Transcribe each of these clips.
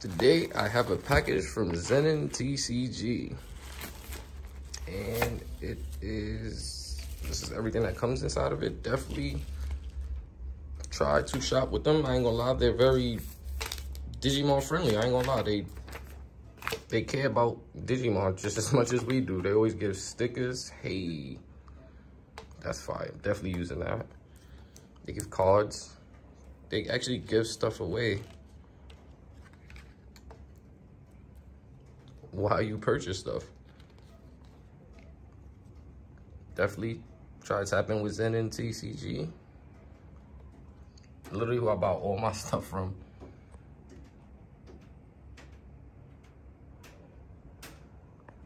Today I have a package from Zenon TCG. And it is, this is everything that comes inside of it. Definitely try to shop with them. I ain't gonna lie, they're very Digimon friendly. I ain't gonna lie, they they care about Digimon just as much as we do. They always give stickers. Hey, that's fine. Definitely using that. They give cards. They actually give stuff away while you purchase stuff. Definitely try tapping with Zenon TCG. Literally who I bought all my stuff from.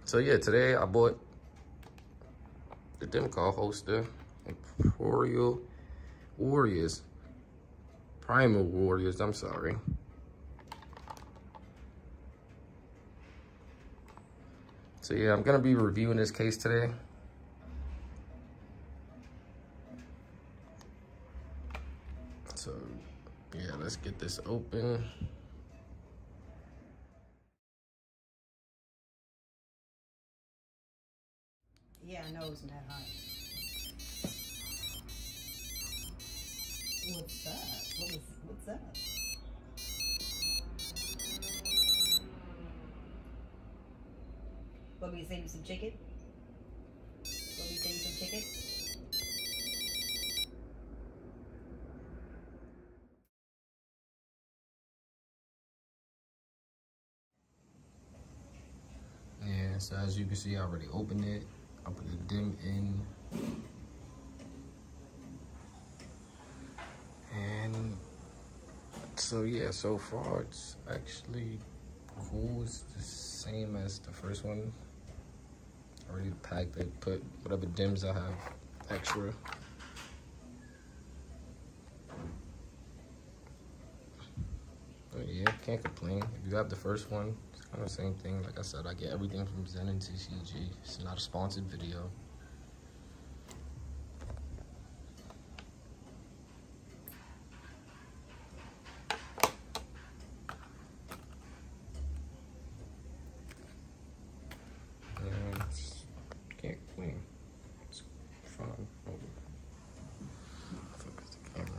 So yeah, today I bought the dim card holster, Imperial Warriors, Primal Warriors, I'm sorry. So yeah, I'm gonna be reviewing this case today. So yeah, let's get this open. Yeah, I know it's not hot. What's up? What was, what's up? Want me to send you some chicken? Want me to send you some chicken? Yeah, so as you can see, I already opened it. I put the dim in. And so yeah, so far it's actually cool. It's the same as the first one. Already packed it, put whatever dims I have extra. But yeah, can't complain. If you have the first one, it's kind of the same thing. Like I said, I get everything from Zenon TCG. It's not a sponsored video. And can't complain. It's fun. Oh. Focus the camera.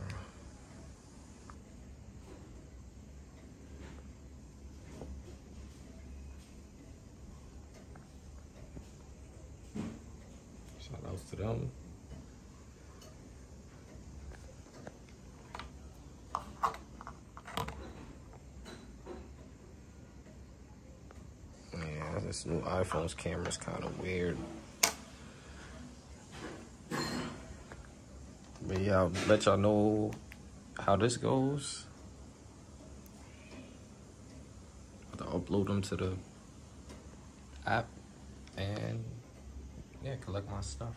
Yeah, this new iPhone's camera is kind of weird. But yeah, I'll let y'all know how this goes. I have to upload them to the app and yeah, collect my stuff.